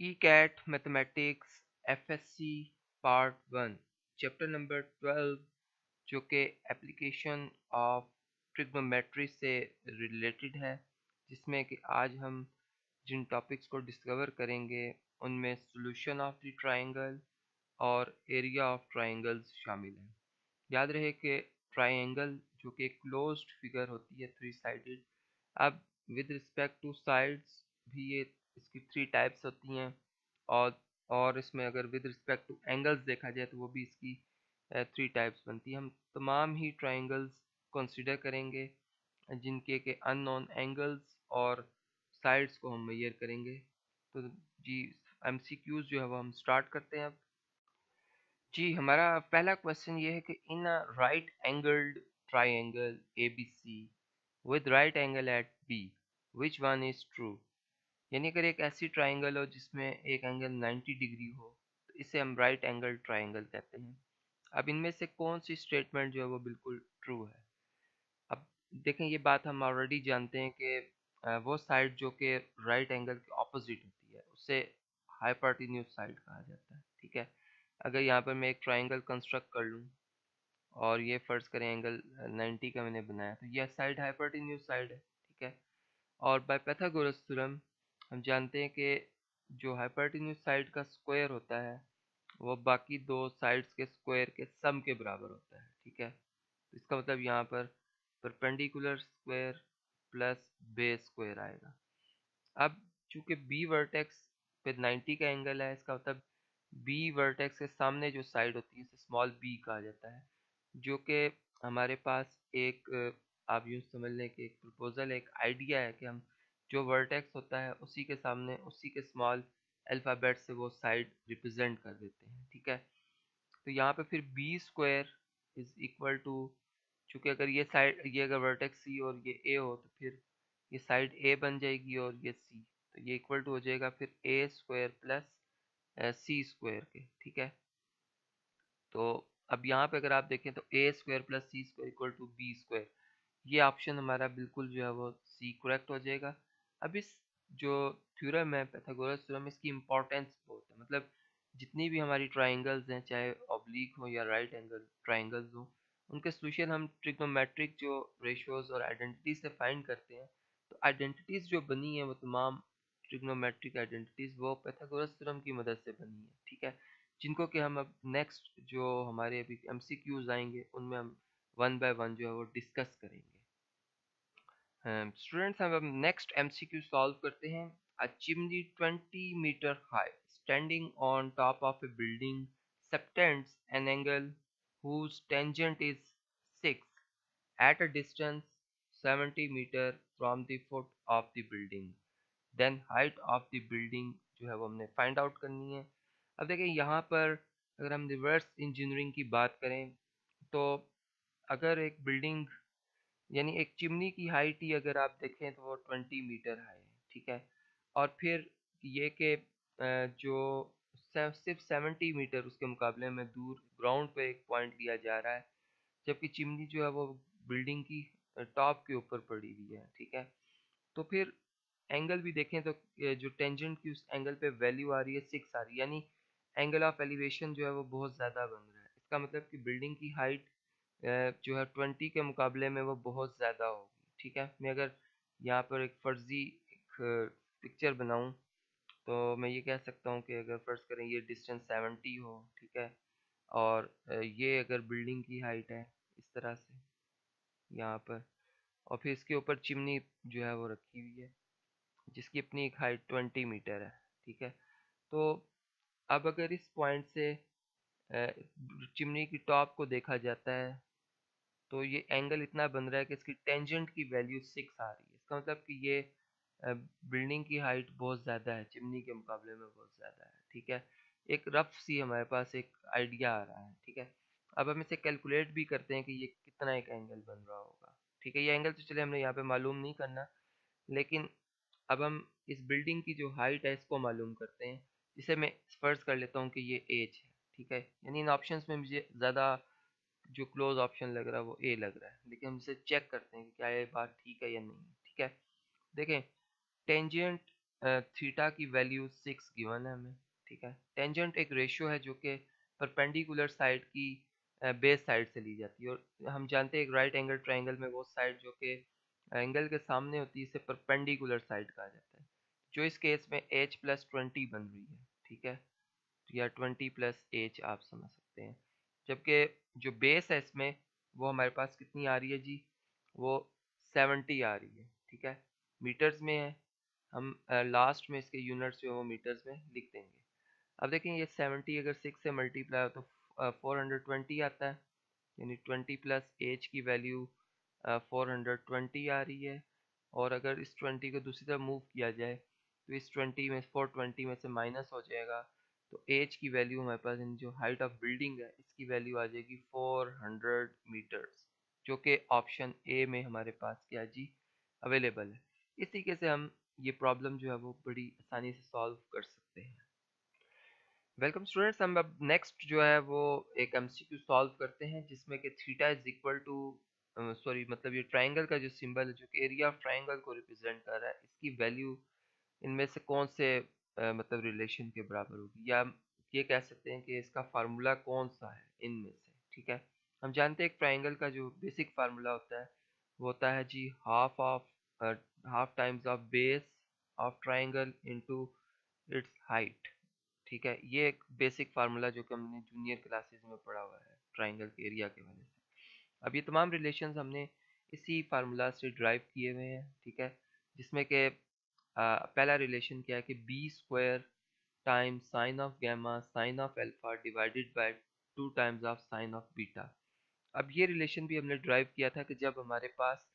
E cat mathematics F S C part one chapter number twelve जो कि application of trigonometry से related है, जिसमें कि आज हम जिन टॉपिक्स को डिस्कवर करेंगे, उनमें सोल्यूशन ऑफ़ द ट्रायंगल और एरिया ऑफ़ ट्रायंगल्स शामिल हैं। याद रहे कि ट्रायंगल जो कि क्लोज्ड फिगर होती है थ्री साइडेड अब विद रिस्पेक्ट टू साइड्स भी ये इसकी थ्री टाइप्स होती हैं और और इसमें अगर विद रिस्पेक्ट टू एंगल्स देखा जाए तो वो भी इसकी थ्री टाइप्स बनती हैं। हम तमाम ही ट्राइंगल्स कंसिडर करेंगे, जिनके के अननोन एंगल्स और साइड्स को हम मैयर करेंगे। तो जी एम जो है वो हम स्टार्ट करते हैं अब। जी, हमारा पहला क्वेश्चन ये है कि in a right angled triangle A B C with right angle at B which one is true यानी अगर एक ऐसी ट्राइंगल हो जिसमें एक एंगल 90 डिग्री हो तो इसे हम राइट एंगल ट्राइंगल कहते हैं। अब इनमें से कौन सी स्टेटमेंट जो है वो बिल्कुल ट्रू है? अब देखें, ये बात हम ऑलरेडी जानते हैं कि वो साइड जो कि राइट एंगल के ऑपोजिट होती है, उसे हाइपर्टीन्यूस साइड कहा जाता है, ठीक है? अगर यहाँ पर मैं एक ट्राइंगल कंस्ट्रक्ट कर लूँ और ये फ़र्ज़ करें एंगल 90 का मैंने बनाया तो यह साइड हाइपर्टीन्यूस साइड है, ठीक है? और बाय पैथागोरस थ्योरम हम जानते हैं कि जो हाइपरटिन्यूस साइड का स्क्वायर होता है, वो बाकी दो साइड्स के स्क्वायर के सम के बराबर होता है, ठीक है? तो इसका मतलब यहाँ पर perpendicular square plus base square आएगा। अब चूँकि बी वर्टेक्स पे 90 का एंगल है, इसका मतलब बी वर्टेक्स के सामने जो साइड होती है, इसे स्मॉल बी कहा जाता है, जो कि हमारे पास एक, आप यूँ समझ लें कि एक प्रपोजल एक आइडिया है कि हम जो वर्टेक्स होता है, उसी के सामने, उसी के स्मॉल अल्फ़ाबेट से वो साइड रिप्रेजेंट कर देते हैं, ठीक है? तो यहाँ पे फिर B square is equal to चूँकि अगर ये साइड ये अगर वर्टेक्स सी और ये ए हो तो फिर ये साइड ए बन जाएगी और ये सी तो ये इक्वल टू हो जाएगा फिर A square plus C square के, ठीक है? तो अब यहाँ पे अगर आप देखें तो A square plus C square equal to B square ये ऑप्शन हमारा बिल्कुल जो है वो सी करेक्ट हो जाएगा। अब इस जो थ्योरम है पैथागोरस थ्योरम, इसकी इम्पोर्टेंस बहुत है। मतलब जितनी भी हमारी ट्राइंगल्स हैं, चाहे ऑब्लिक हो या राइट एंगल ट्राइंगल्स हो, उनके सोल्यूशन हम ट्रिग्नोमेट्रिक जो रेशियोज और आइडेंटिटी से फाइंड करते हैं तो आइडेंटिटीज़ जो बनी है, वो तमाम ट्रिग्नोमेट्रिक आइडेंटिटीज़ वो पैथागोरस थ्योरम की मदद से बनी है, ठीक है? जिनको कि हम अब नेक्स्ट जो हमारे अभी एम आएँगे, उनमें हम वन बाय वन जो है वो डिस्कस करेंगे। स्टूडेंट्स हम अब नेक्स्ट एमसीक्यू सॉल्व करते हैं। A chimney 20 metre high standing on top of a building subtends an angle whose tangent is 6 at a distance 70 meter from the foot of the building. Then height of the building जो है वो हमने find out करनी है। अब देखें यहाँ पर अगर हम रिवर्स इंजीनियरिंग की बात करें तो अगर एक बिल्डिंग यानी एक चिमनी की हाइट ही अगर आप देखें तो वो ट्वेंटी मीटर हाई है, ठीक है? और फिर ये कि जो सिर्फ़ सेवेंटी मीटर उसके मुकाबले में दूर ग्राउंड पे एक पॉइंट लिया जा रहा है, जबकि चिमनी जो है वो बिल्डिंग की टॉप के ऊपर पड़ी हुई है, ठीक है? तो फिर एंगल भी देखें तो जो टेंजेंट की उस एंगल पे वैल्यू आ रही है सिक्स आ रही है, यानी एंगल ऑफ़ एलिवेशन जो है वो बहुत ज़्यादा बन रहा है। इसका मतलब कि बिल्डिंग की हाइट जो है ट्वेंटी के मुकाबले में वो बहुत ज़्यादा होगी ठीक है? मैं अगर यहाँ पर एक फर्जी एक पिक्चर बनाऊँ तो मैं ये कह सकता हूँ कि अगर फ़र्ज़ करें ये डिस्टेंस सेवेंटी हो, ठीक है? और ये अगर बिल्डिंग की हाइट है, इस तरह से यहाँ पर, और फिर इसके ऊपर चिमनी जो है वो रखी हुई है, जिसकी अपनी एक हाइट ट्वेंटी मीटर है, ठीक है? तो अब अगर इस पॉइंट से चिमनी की टॉप को देखा जाता है तो ये एंगल इतना बन रहा है कि इसकी टेंजेंट की वैल्यू सिक्स आ रही है। इसका मतलब कि ये बिल्डिंग की हाइट बहुत ज़्यादा है चिमनी के मुकाबले में बहुत ज़्यादा है, ठीक है? एक रफ सी हमारे पास एक आइडिया आ रहा है, ठीक है? अब हम इसे कैलकुलेट भी करते हैं कि ये कितना एक एंगल बन रहा होगा, ठीक है? ये एंगल तो चले हमने यहाँ पे मालूम नहीं करना, लेकिन अब हम इस बिल्डिंग की जो हाइट है इसको मालूम करते हैं। जिसे मैं स्पर्श कर लेता हूँ कि ये एज है, ठीक है? यानी इन ऑप्शंस में मुझे ज़्यादा जो क्लोज ऑप्शन लग रहा है वो ए लग रहा है। लेकिन हम इसे चेक करते हैं कि क्या ये बात ठीक है या नहीं ठीक है? देखें टेंजेंट थीटा की वैल्यू सिक्स गिवन है हमें, ठीक है? टेंजेंट एक रेशियो है जो कि परपेंडिकुलर साइड की बेस साइड से ली जाती है। और हम जानते हैं एक राइट एंगल ट्राइंगल में वो साइड जो कि एंगल के सामने होती है, इसे परपेंडिकुलर साइड कहा जाता है। जो इस केस में एच प्लस ट्वेंटी बन रही है, ठीक है? या ट्वेंटी प्लस एच आप समझ सकते हैं। जबकि जो बेस है इसमें, वो हमारे पास कितनी आ रही है जी? वो सेवेंटी आ रही है, ठीक है? मीटर्स में है, हम लास्ट में इसके यूनिट्स जो वो मीटर्स में लिख देंगे। अब देखें, ये सेवेंटी अगर सिक्स से मल्टीप्लाई हो तो फोर हंड्रेड ट्वेंटी आता है, यानी ट्वेंटी प्लस एच की वैल्यू फोर हंड्रेड ट्वेंटी आ रही है, और अगर इस ट्वेंटी को दूसरी तरफ़ मूव किया जाए तो इस ट्वेंटी में फोर ट्वेंटी में से माइनस हो जाएगा तो एच की वैल्यू हमारे पास जो हाइट ऑफ़ बिल्डिंग है, इसकी वैल्यू आ जाएगी फोर हंड्रेड मीटर्स, जो कि ऑप्शन ए में हमारे पास क्या जी, अवेलेबल है। इस तरीके से हम ये प्रॉब्लम जो है वो बड़ी आसानी से सॉल्व कर सकते हैं। वेलकम स्टूडेंट्स, हम अब नेक्स्ट जो है वो एक एमसीक्यू सॉल्व करते हैं, जिसमें कि theta is equal to sorry मतलब ये ट्राइंगल का जो सिंबल है, जो कि एरिया ऑफ़ ट्राइंगल को रिप्रेजेंट कर रहा है, इसकी वैल्यू इनमें से कौन से मतलब रिलेशन के बराबर होगी। या ये कह सकते हैं कि इसका फार्मूला कौन सा है इनमें से, ठीक है? हम जानते हैं एक ट्राइंगल का जो बेसिक फार्मूला होता है, वो होता है जी half of half times of base of triangle into its height ठीक है? ये एक बेसिक फार्मूला जो कि हमने जूनियर क्लासेस में पढ़ा हुआ है ट्राइंगल के एरिया के वजह से अब ये तमाम रिलेशन हमने इसी फार्मूला से ड्राइव किए हुए हैं, ठीक है? जिसमें कि पहला रिलेशन क्या है कि B square time sine of gamma sine of alpha divided by two times of sine of beta अब ये रिलेशन भी हमने ड्राइव किया था कि जब हमारे पास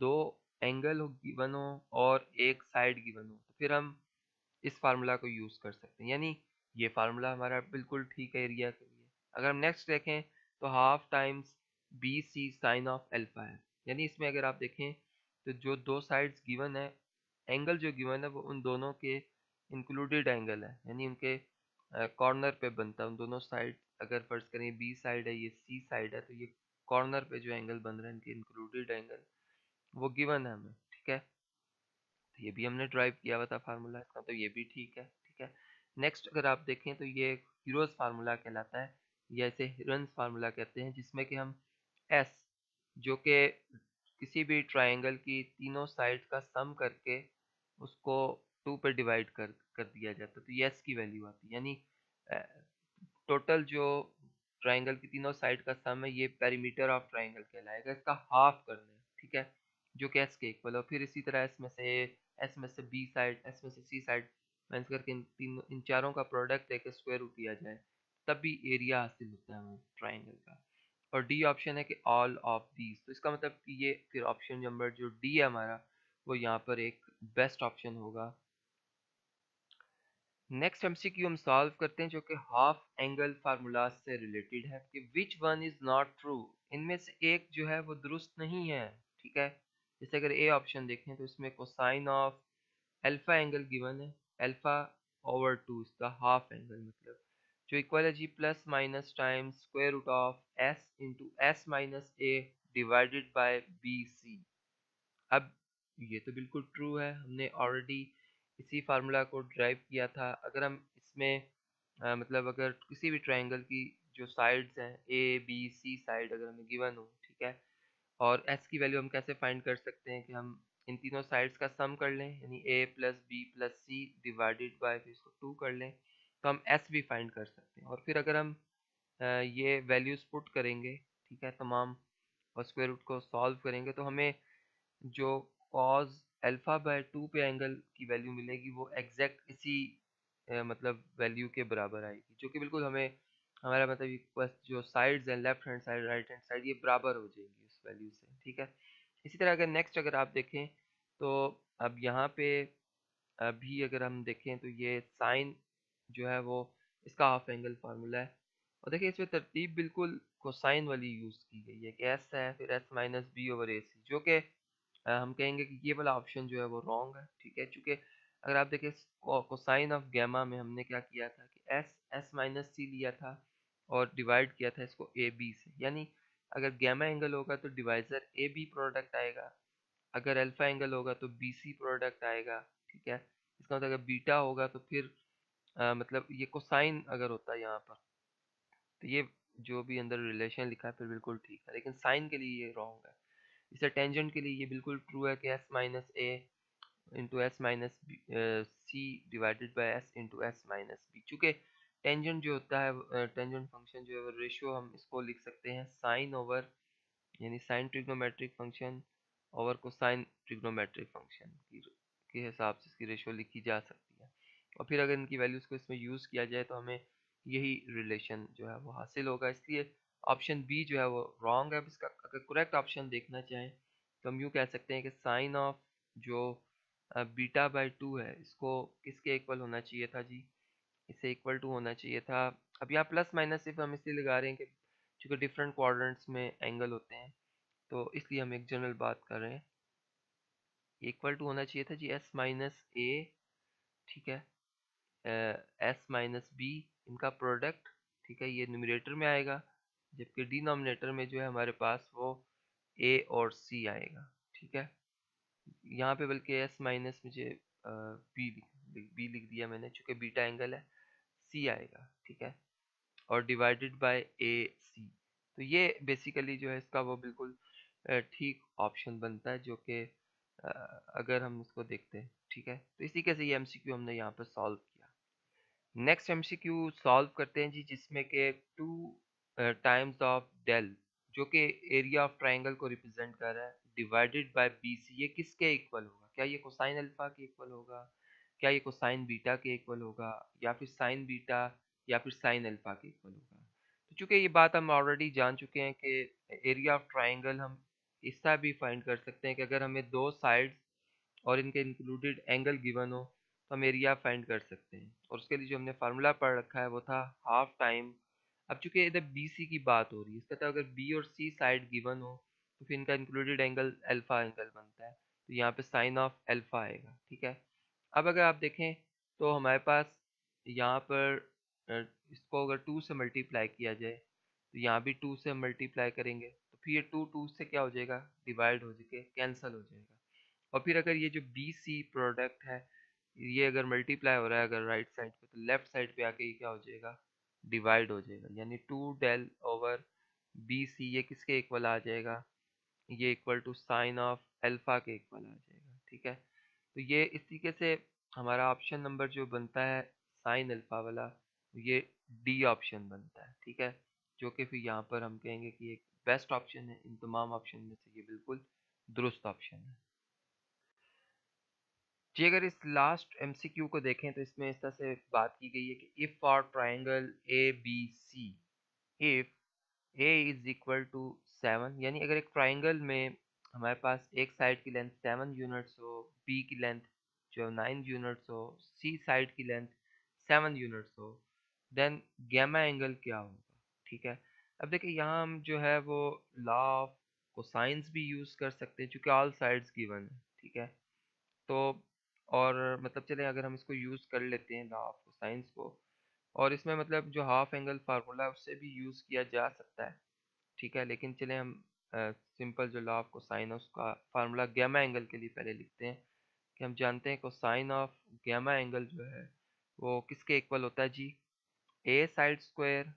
दो एंगल गिवन हो और एक साइड गिवन हो तो फिर हम इस फार्मूला को यूज़ कर सकते हैं। यानी ये फार्मूला हमारा बिल्कुल ठीक है एरिया के लिए। अगर हम नेक्स्ट देखें तो half times B C sine of alpha है। यानी इसमें अगर आप देखें तो जो दो साइड्स गिवन है एंगल जो गिवन है वो उन दोनों के इंक्लूडेड एंगल है, यानी उनके कॉर्नर पे बनता है, उन दोनों साइड अगर फ़र्ज़ करें बी साइड है, ये सी साइड है तो ये कॉर्नर पे जो एंगल बन रहे हैं इनके इंक्लूडेड एंगल वो गिवन है हमें, ठीक है? तो ये भी हमने ड्राइव किया हुआ था फार्मूला इसका तो ये भी ठीक है ठीक है? नेक्स्ट अगर आप देखें तो ये हीरोज फार्मूला कहलाता है, या इसे हिरन्स फार्मूला कहते हैं, जिसमें कि हम एस जो कि किसी भी ट्राइंगल की तीनों साइड का सम करके उसको टू पे डिवाइड कर कर दिया जाता है। तो ये एस की वैल्यू आती है। यानी टोटल जो ट्राइंगल की तीनों साइड का सम है, ये पेरीमीटर ऑफ़ ट्राइंगल कहलाएगा। इसका हाफ़ करना ठीक है? जो कि एस के इक्वल है। फिर इसी तरह एस में से एस में से बी साइड एस में से सी साइड माइनस करके इन तीन, इन चारों का प्रोडक्ट लेके स्क्वायर रूट किया जाए तब भी एरिया हासिल होता है ट्राइंगल का। और डी ऑप्शन है कि ऑल ऑफ़ दीज तो इसका मतलब कि ये, फिर ऑप्शन नंबर जो डी है हमारा, वो यहाँ पर एक बेस्ट ऑप्शन होगा। नेक्स्ट एमसीक्यू हम सॉल्व करते हैं जो कि हाफ़ एंगल फार्मूला से रिलेटेड है कि which one is not true इनमें से एक जो है वो दुरुस्त नहीं है, ठीक है? जैसे अगर ए ऑप्शन देखें तो इसमें cosine of alpha angle given है। अल्फ़ा ओवर टू इसका हाफ़ एंगल मतलब। जो इक्वल है जी plus minus time square root of S into S minus A divided by B C अब ये तो बिल्कुल ट्रू है हमने ऑलरेडी इसी फार्मूला को ड्राइव किया था। अगर हम इसमें आ, मतलब अगर किसी भी ट्राइंगल की जो साइड्स हैं ए बी सी साइड अगर हमें गिवन हो ठीक है? और एस की वैल्यू हम कैसे फाइंड कर सकते हैं कि हम इन तीनों साइड्स का सम कर लें यानी A plus B plus C divided by फिर इसको टू कर लें तो हम एस भी फाइंड कर सकते हैं। और फिर अगर हम ये वैल्यूज़ पुट करेंगे ठीक है तमाम और स्क्वायर रूट को सॉल्व करेंगे तो हमें जो कॉज अल्फ़ा बाय टू पे एंगल की वैल्यू मिलेगी, वो एग्जैक्ट इसी मतलब वैल्यू के बराबर आएगी, जो कि बिल्कुल हमें, हमारा मतलब जो साइड्स हैं left hand side right hand side ये बराबर हो जाएगी जाएँगी वैल्यू से, ठीक है? इसी तरह अगर नेक्स्ट अगर आप देखें तो अब यहाँ पे अभी अगर हम देखें तो ये साइन जो है वो, इसका हाफ़ एंगल फार्मूला है। और देखिए, इसमें तरतीब बिल्कुल कोसाइन वाली यूज़ की गई है, कि एस है, फिर S minus B over A C जो कि हम कहेंगे कि ये वाला ऑप्शन जो है वो रॉन्ग है ठीक है? चूँकि अगर आप देखें कोसाइन ऑफ़ गैमा में हमने क्या किया था कि एस एस माइनस सी लिया था और डिवाइड किया था इसको ए बी से। यानी अगर गैमा एंगल होगा तो डिवाइजर ए बी प्रोडक्ट आएगा। अगर अल्फ़ा एंगल होगा तो बी सी प्रोडक्ट आएगा ठीक है? इसका मतलब अगर बीटा होगा तो फिर आ, मतलब ये कोसाइन अगर होता है यहाँ पर तो ये जो भी अंदर रिलेशन लिखा है फिर बिल्कुल ठीक है। लेकिन साइन के लिए ये रॉन्ग है। इसे टेंजेंट के लिए ये बिल्कुल ट्रू है कि S minus A into S minus C divided by S into S minus B चूँकि टेंजेंट जो होता है टेंजेंट फ़ंक्शन जो है रेशियो हम इसको लिख सकते हैं साइन ओवर यानी sine trigonometric function over cosine trigonometric function के हिसाब से इसकी रेशियो लिखी जा सकती है। और फिर अगर इनकी वैल्यूज़ को इसमें यूज़ किया जाए तो हमें यही रिलेशन जो है, वो हासिल होगा। इसलिए ऑप्शन बी जो है वो रॉन्ग है। इसका अगर करेक्ट ऑप्शन देखना चाहें तो हम यूँ कह सकते हैं कि साइन ऑफ़ जो बीटा बाई टू है, इसको किसके इक्वल होना चाहिए था जी? इसे इक्वल टू होना चाहिए था। अब यहाँ प्लस माइनस सिर्फ़ हम इसलिए लगा रहे हैं कि चूँकि डिफरेंट क्वाड्रेंट्स में एंगल होते हैं तो इसलिए हम एक जनरल बात कर रहे हैं। इक्वल टू होना चाहिए था जी एस माइनस ए ठीक है? एस माइनस बी इनका प्रोडक्ट ठीक है, ये न्यूमरेटर में आएगा। जबकि डिनोमिनेटर में जो है हमारे पास वो ए और सी आएगा, ठीक है? यहाँ पे बल्कि एस माइनस मुझे बी बी लिख दिया मैंने, चूँकि बीटा एंगल है सी आएगा, ठीक है? और डिवाइडेड बाय ए सी तो ये बेसिकली जो है इसका वो बिल्कुल ठीक ऑप्शन बनता है, जो कि अगर हम इसको देखते हैं, ठीक है? तो इसी कैसे ये एमसीक्यू हमने यहाँ पर सॉल्व किया। नेक्स्ट एमसीक्यू सॉल्व करते हैं जी, जिसमें के टू टाइम्स ऑफ़ डेल जो कि एरिया ऑफ़ ट्राइंगल को रिप्रेजेंट कर रहा है डिवाइडेड बाय बी सी ये किसके इक्वल होगा? क्या ये कोसाइन अल्फ़ा के इक्वल होगा? क्या ये कोसाइन बीटा के इक्वल होगा? या फिर साइन बीटा या फिर साइन अल्फ़ा के इक्वल होगा? तो चूँकि ये बात हम ऑलरेडी जान चुके हैं कि एरिया ऑफ़ ट्राइंगल हम इसका भी फाइंड कर सकते हैं कि अगर हमें दो साइड्स और इनके इंक्लूडेड एंगल गिवन हो तो हम एरिया फाइंड कर सकते हैं। और उसके लिए जो हमने फार्मूला पढ़ रखा है, वो था हाफ़ टाइम अब चूँकि इधर बी सी की बात हो रही है, इसका तो अगर बी और सी साइड गिवन हो तो फिर इनका इंक्लूडेड एंगल अल्फ़ा एंगल बनता है। तो यहाँ पे साइन ऑफ़ अल्फ़ा आएगा, ठीक है? अब अगर आप देखें तो हमारे पास यहाँ पर इसको अगर टू से मल्टीप्लाई किया जाए तो यहाँ भी टू से मल्टीप्लाई करेंगे तो फिर ये टू टू से क्या हो जाएगा? डिवाइड हो जाएगा कैंसिल हो जाएगा। और फिर अगर ये जो बी सी प्रोडक्ट है, ये अगर मल्टीप्लाई हो रहा है, अगर राइट साइड पे तो लेफ़्ट साइड पे आके ये क्या हो जाएगा? डिवाइड हो जाएगा, यानी two del over B C, ये किसके इक्वल आ जाएगा? ये equal to sine of alpha के इक्वल आ जाएगा, ठीक है? तो ये इस तरीके से हमारा ऑप्शन नंबर जो बनता है साइन अल्फ़ा वाला, ये डी ऑप्शन बनता है, ठीक है? जो कि फिर यहाँ पर हम कहेंगे कि एक बेस्ट ऑप्शन है, इन तमाम ऑप्शन में से ये बिल्कुल दुरुस्त ऑप्शन है। जी, अगर इस लास्ट एमसीक्यू को देखें तो इसमें इस तरह से बात की गई है कि if for triangle A B C if A is equal to seven यानी अगर एक ट्राइंगल में हमारे पास एक साइड की लेंथ सेवन यूनिट्स हो बी की लेंथ जो नाइन यूनिट्स हो सी साइड की लेंथ सेवन यूनिट्स हो देन गैमा एंगल क्या होगा? ठीक है? अब देखिए, यहाँ हम जो है वो लॉ ऑफ़ कोसाइंस भी यूज़ कर सकते हैं, चूँकि ऑल साइड्स गिवन है, ठीक है? तो और मतलब चले, अगर हम इसको यूज़ कर लेते हैं लॉ ऑफ़ कोसाइंस को, और इसमें मतलब जो हाफ़ एंगल फार्मूला है, उससे भी यूज़ किया जा सकता है। ठीक है, लेकिन चले हम सिंपल जो लॉ ऑफ़ कोसाइन है, उसका फार्मूला गैमा एंगल के लिए पहले लिखते हैं कि हम जानते हैं कोसाइन ऑफ़ गैमा एंगल जो है, वो किसके इक्वल होता है जी? A side square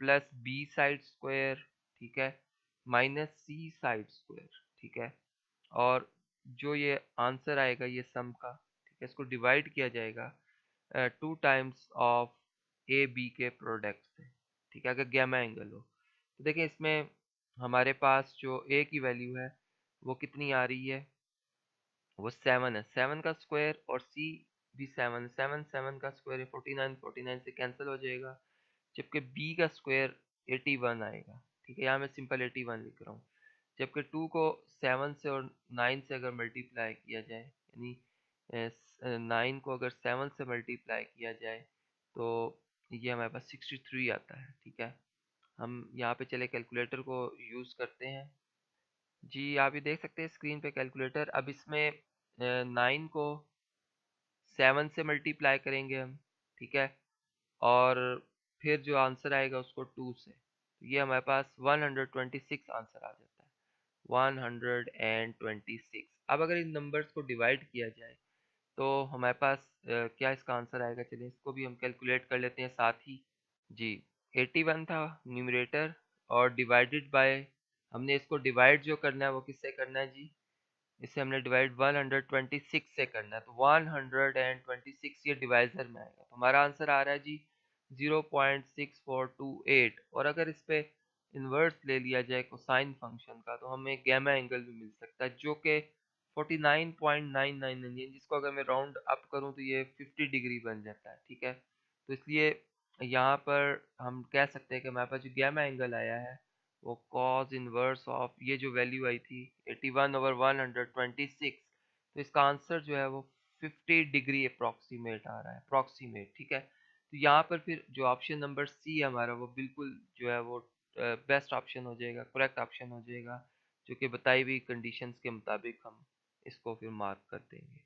plus B side square, ठीक है, माइनस सी साइड स्क्वायर, ठीक है, और जो ये आंसर आएगा ये सम का इसको डिवाइड किया जाएगा two times of A B के प्रोडक्ट से, ठीक है? अगर गैमा एंगल हो। तो देखिए इसमें हमारे पास जो ए की वैल्यू है, वो कितनी आ रही है? वो सेवन है। सेवन का स्क्वायर और सी भी सेवन सेवन सेवन का स्क्वायर है फोर्टी नाइन फोर्टी नाइन से कैंसिल हो जाएगा, जबकि बी का स्क्वायर एटी वन आएगा, ठीक है? यहाँ मैं सिंपल एटी वन लिख रहा हूँ। जबकि टू को सेवन से और नाइन से अगर मल्टीप्लाई किया जाए, यानी नाइन को अगर सेवन से मल्टीप्लाई किया जाए तो ये हमारे पास सिक्सटी थ्री आता है, ठीक है? हम यहाँ पे चले कैलकुलेटर को यूज़ करते हैं। जी, आप ये देख सकते हैं स्क्रीन पे कैलकुलेटर। अब इसमें नाइन को सेवन से मल्टीप्लाई करेंगे हम, ठीक है? और फिर जो आंसर आएगा उसको टू से। तो ये हमारे पास 126 आंसर आ जाता है। 126 अब अगर इन नंबर्स को डिवाइड किया जाए तो हमारे पास क्या इसका आंसर आएगा? चलिए इसको भी हम कैलकुलेट कर लेते हैं साथ ही। जी 81 था न्यूमरेटर और डिवाइडेड बाय, हमने इसको डिवाइड जो करना है वो किससे करना है जी? इसे हमने डिवाइड 126 से करना है। तो 126 ये डिवाइजर में आएगा। तो हमारा आंसर आ रहा है जी 0.6428 और अगर इस पर इन्वर्स ले लिया जाए कोसाइन फ़ंक्शन का तो हमें गैमा एंगल भी मिल सकता है, जो कि 49.99 है। जिसको अगर मैं राउंड अप करूँ तो ये 50 डिग्री बन जाता है, ठीक है? तो इसलिए यहाँ पर हम कह सकते हैं कि हमारे पास जो गैमा एंगल आया है, वो कॉज इनवर्स ऑफ़ ये जो वैल्यू आई थी 81 ओवर 126 तो इसका आंसर जो है वो 50 डिग्री अप्रॉक्सीमेट आ रहा है अप्रॉक्सीमेट ठीक है? तो यहाँ पर फिर जो ऑप्शन नंबर सी है हमारा, वो बिल्कुल जो है वो बेस्ट ऑप्शन हो जाएगा करेक्ट ऑप्शन हो जाएगा, जो कि बताई हुई कंडीशंस के मुताबिक हम इसको फिर मार्क कर देंगे।